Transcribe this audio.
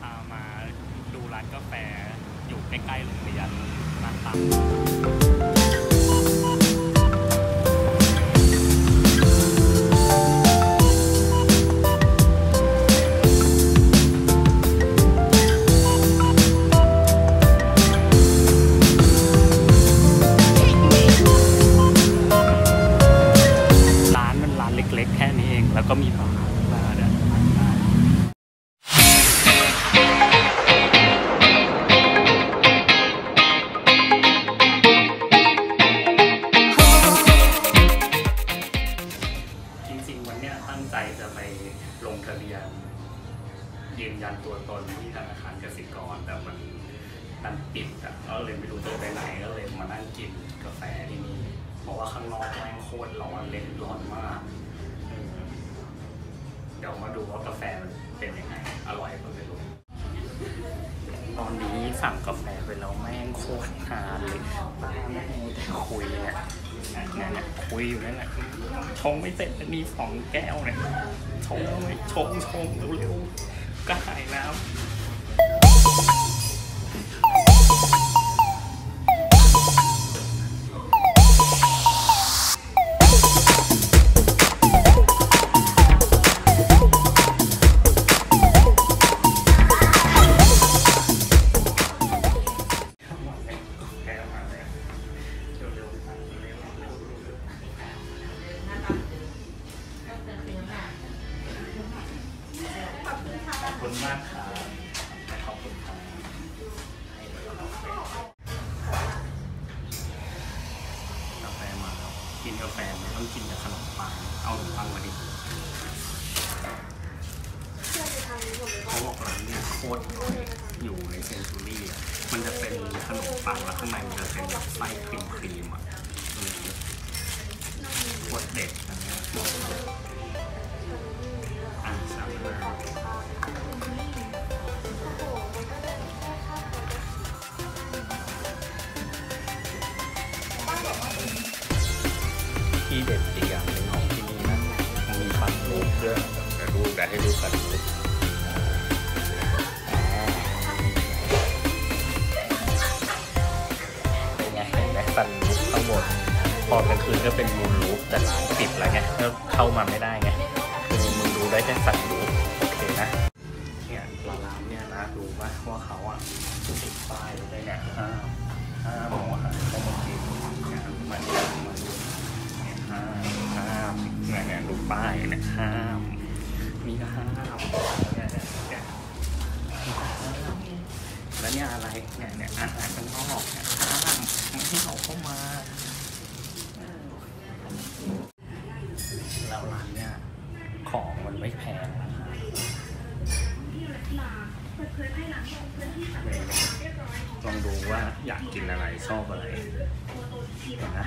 พามาดูร้านกาแฟอยู่ใกล้ๆโรงเรียนร้านตังร้านมันร้านเล็กๆแค่นี้เอง แล้วก็มีบาร์ เนี้ยตั้งใจจะไปลงทะเบียนยืนยันตัวตนที่ธนาคารกสิกรแต่มันมันปิดอะก็เลยไม่รู้จะไปไหนก็เลยมานั่งกินกาแฟที่นี่เพราะว่าข้างนอกแม่งโคตรร้อนเลยร้อนมาก เดี๋ยวมาดูว่ากาแฟมันเป็นยังไง อร่อยก็ไม่รู้ตอนนี้สั่งกาแฟไปแล้วแม่งโคตรนานเลยป้าแม่งแต่คุยเนี่ย คุยอยู่นั่นแหละชงไม่เสร็จมีสองแก้วเนี่ยชงไม่ชงชงเร็วๆก็หาย คุณมากครับขอบคุณครับกาแฟมาแล้วกินกาแฟไม่ต้องกินกับขนมปัง เอาขนมปังมาดิเขาบอกร้านเนี่ยโคตรอยู่ในเซนจูรี่อะ มันจะเป็นขนมปังแล้วข้างในมันจะเป็นไส้ครีมครีมอะโคตรเด็ดอันเนี้ย ที่เด็ดอีกอย่างหนึ่งของที่นี่นะมันมีฟันรูปด้วยเดี๋ยวดูแต่ให้รูปปั้นรูปเป็นไงเห็นไหมปันรูปข้างบนพอกลางคืนก็เป็นมูลรูปแต่ร้านปิดแล้วไงก็เข้ามาไม่ได้ไงคือมึงดูได้แค่ฟันรู ป้ายเนี่ยห้ามมีห้ามเนี่ยเนี่ยเนี่ยห้ามแล้วเนี่ยอะไรเนี่ยเนี่ยอาหารข้างนอกเนี่ยห้ามไม่ให้เอาเข้ามาแล้วร้านเนี่ยของมันไม่แพงนะครับลองดูว่าอยากกินอะไรชอบอะไรนะ